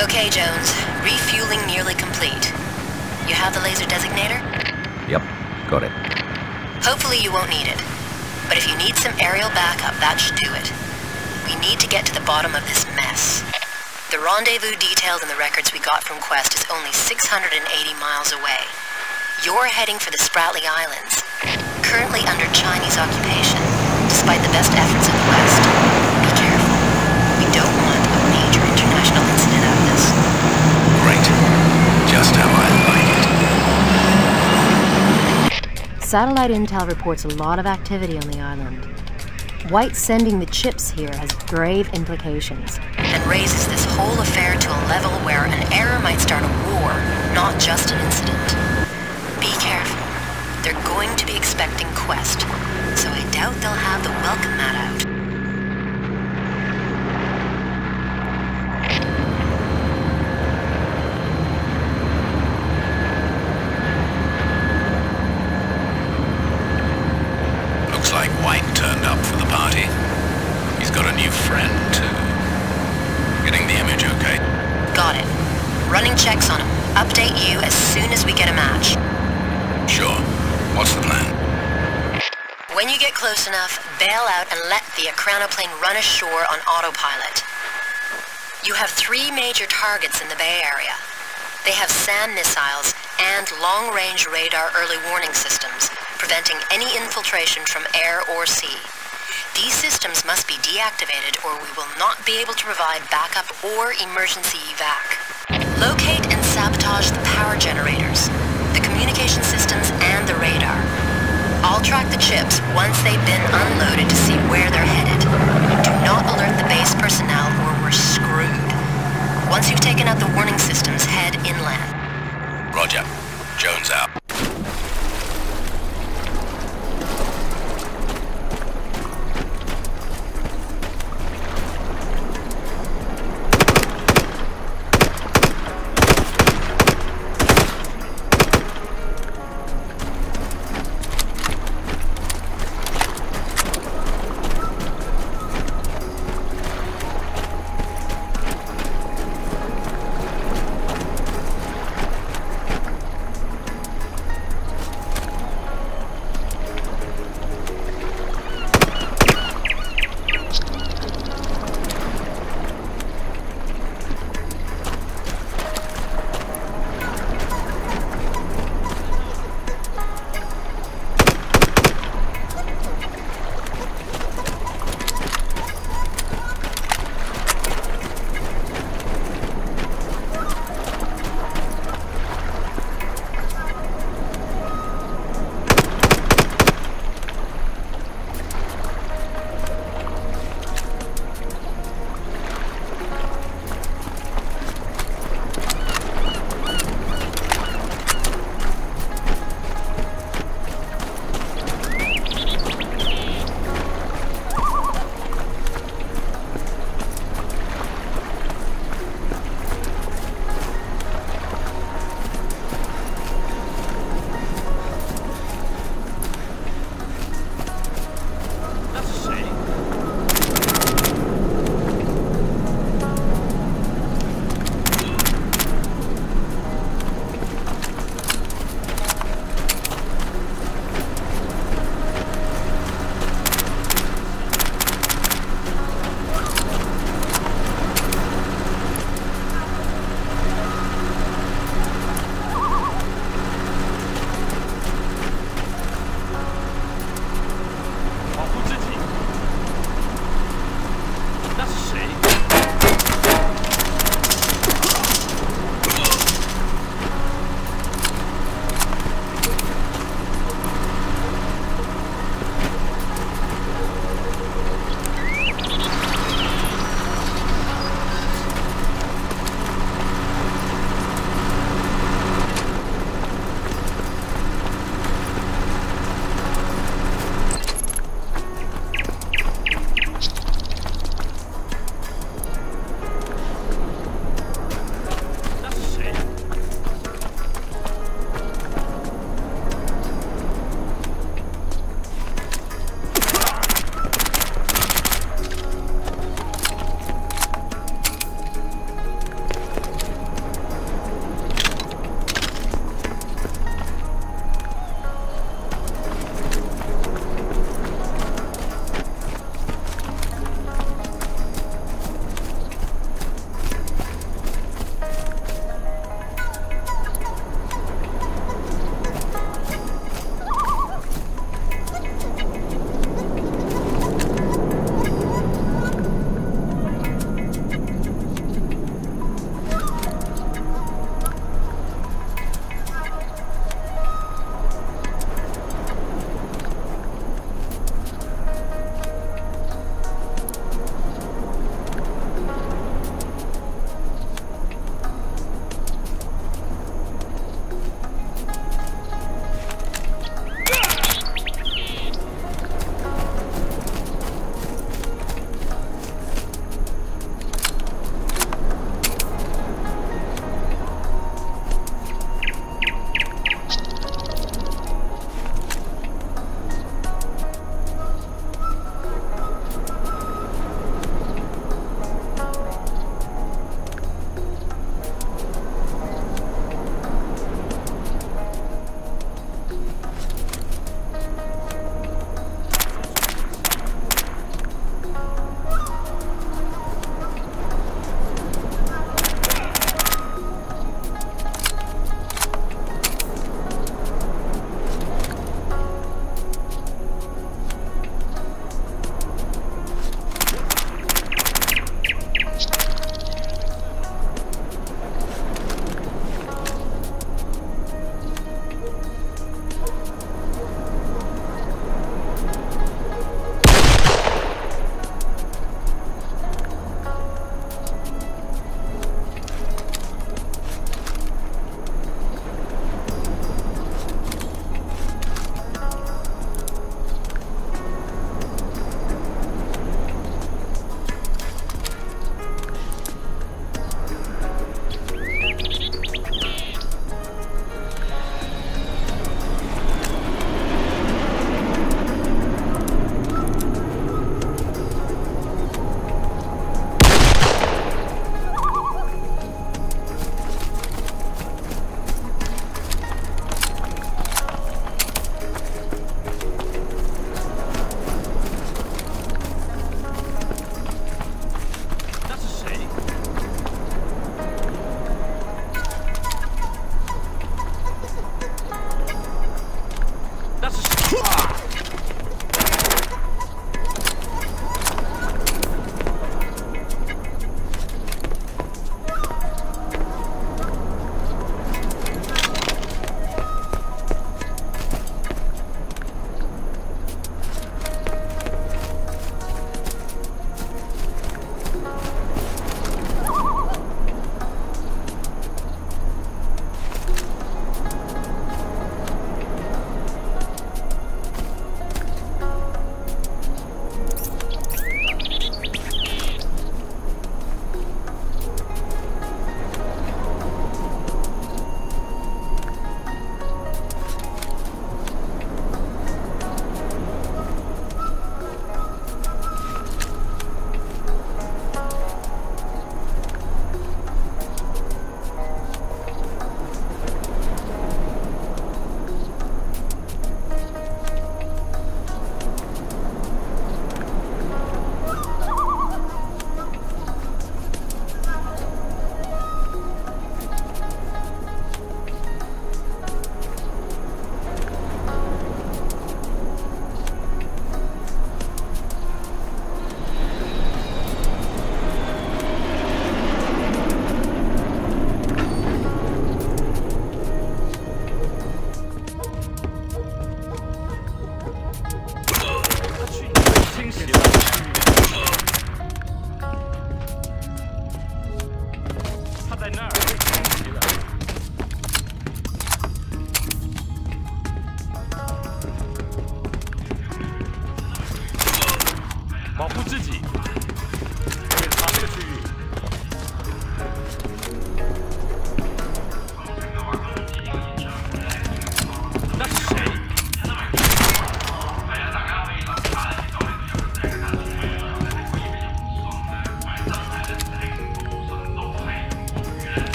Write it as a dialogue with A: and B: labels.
A: Okay, Jones. Refueling nearly complete. You have the laser designator?
B: Yep, got it.
A: Hopefully you won't need it. But if you need some aerial backup, that should do it. We need to get to the bottom of this mess. The rendezvous detailed in the records we got from Quest is only 680 miles away. You're heading for the Spratly Islands, currently under Chinese occupation, despite the best efforts of the West. Be careful. We don't want a major international incident out of this.
C: Great. Just how I like it.
D: Satellite intel reports a lot of activity on the island. White sending the chips here has grave implications.
A: And raises this whole affair to a level where an error might start a war, not just an incident. Be careful. They're going to be expecting Quest, When you get close enough, bail out and let the plane run ashore on autopilot. You have three major targets in the Bay Area. They have SAM missiles and long-range radar early warning systems, preventing any infiltration from air or sea. These systems must be deactivated or we will not be able to provide backup or emergency evac. Locate and sabotage the power generators, the communication systems, and the radar. I'll track the chips once they've been unloaded to see where they're headed. Do not alert the base personnel or we're screwed. Once you've taken out the warning systems, head inland.
C: Roger. Jones out.